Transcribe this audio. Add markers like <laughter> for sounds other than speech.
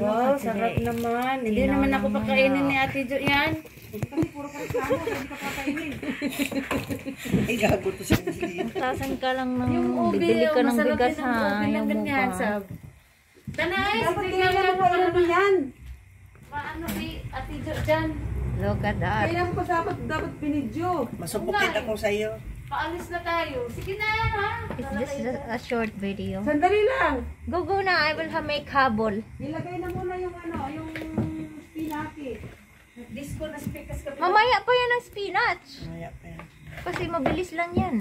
Wow, sarap naman. Hindi naman ako pakainin ni Ate Jo yan. <laughs> Ay, gago to si Angelique. Tasan ka lang ng Yung ubi, bibili ka yung ng bigas ha. Yung ganyan, sab. Tanay, Dapat nga mo po ano yan. Paano bi Ate Jo dyan? Look at that. Kailan ko dapat dapat pinidyo. Masupukit ako sa iyo. Paalis na tayo. Sige na? Is this just a short video? Sandali lang. Go, go na. I will ha make habol. Nilagay na muna yung ano, yung spinaki. Disco na speakers ka. Mamaya pa yan ang spinach. Maya pa yan. Kasi mabilis lang yan.